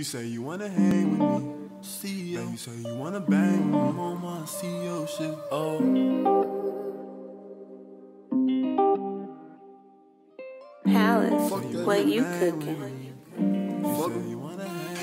You say you wanna hang with me. See ya. You say you wanna bang. I'm on my CEO shit. Oh. Palace, what you cooking?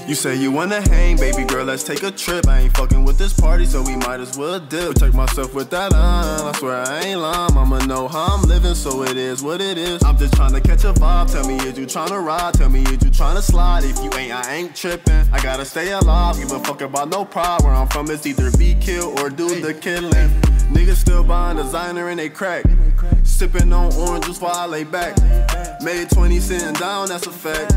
You say you wanna hang, baby girl, let's take a trip. I ain't fucking with this party, so we might as well dip. Protect myself with that on, I swear I ain't lying. I'ma know how I'm living, so it is what it is. I'm just trying to catch a vibe. Tell me, is you trying to ride? Tell me, is you trying to slide? If you ain't, I ain't tripping. I gotta stay alive, give a fuck about no pride. Where I'm from, it's either be killed or do the killing. Niggas still buying designer and they crack. Sipping on orange juice while I lay back. Made 20 sitting down, that's a fact.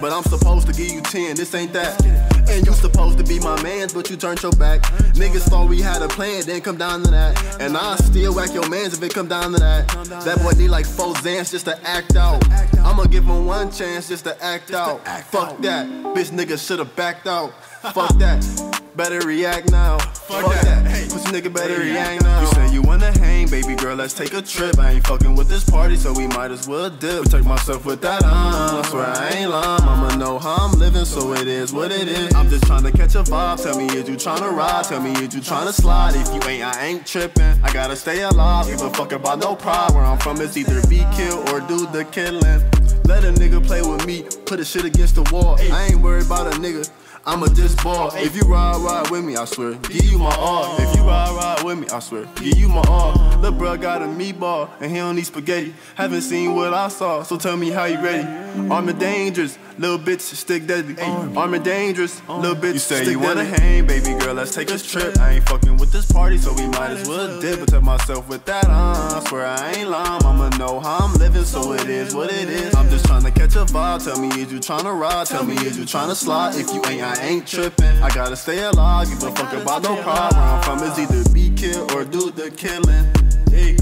But I'm supposed to give you 10, this ain't that. And you supposed to be my mans, but you turned your back. Niggas thought we had a plan, then come down to that. And I still whack your mans if it come down to that. That boy need like four Xans just to act out. I'ma give him one chance just to act out. Fuck that, bitch nigga should've backed out. Fuck that. Better react now. Fuck, that. Hey, pussy nigga better react now. You say you wanna hang, baby girl, let's take a trip. I ain't fucking with this party, so we might as well dip. Protect myself with that on. I swear I ain't lying. I'ma know how I'm living, so it is what it is. I'm just trying to catch a vibe. Tell me, is you trying to ride? Tell me, is you trying to slide? If you ain't, I ain't tripping. I gotta stay alive. Give a fuck about no pride. Where I'm from, it's either be killed or do the killing. Let a nigga play with me, put a shit against the wall. I ain't worried about a nigga. I'ma just ball. If you ride, ride with me, I swear, give you my all. If you ride, ride with me, I swear, give you my all. Lil' bro got a meatball, and he don't need spaghetti. Haven't seen what I saw, so tell me how you ready. Arm and dangerous, little bitch, stick deadly. Arm and dangerous, little bitch, You say you wanna hang, baby girl, let's take a trip. I ain't fucking with this party, so we might as well dip. Protect myself with that on. I swear I ain't lying, I'ma know how I'm so it is what it is. I'm just trying to catch a vibe. Tell me, is you trying to ride? Tell me, is you trying to slide? If you ain't, I ain't tripping. I gotta stay alive, give a fuck about no pride. Where I'm from is either be killed or do the killing. Hey.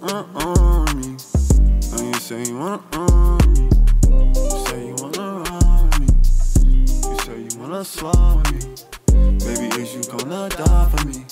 Uh on me. And you say you wanna on me. You say you wanna ride me. You say you wanna slide with me. Baby, is you gonna die for me?